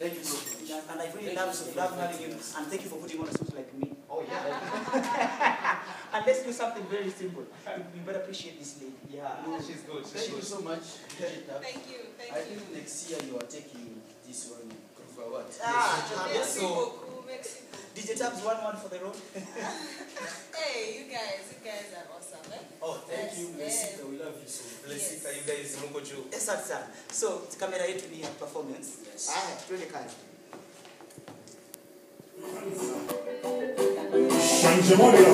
Thank you so much. And I really Thank love, you so love much. having you. And thank you for putting on a suit like me. Oh, yeah. and let's do something very simple. You better appreciate this lady. Yeah, she's good. She's Thank you so much. Appreciate that. Thank you, thank I you. think next year you are taking this one. Kuruva what? Ah, Yes. So beaucoup, merci beaucoup. DJ Tabs one one for the road. Hey, you guys, you guys are awesome, eh? Oh, thank you, Yes, We love you so much. Blessika, you guys, Mungo Joe. Asante sana. So kamera yetu ni ya performance. Yes. Je les. Changement de la.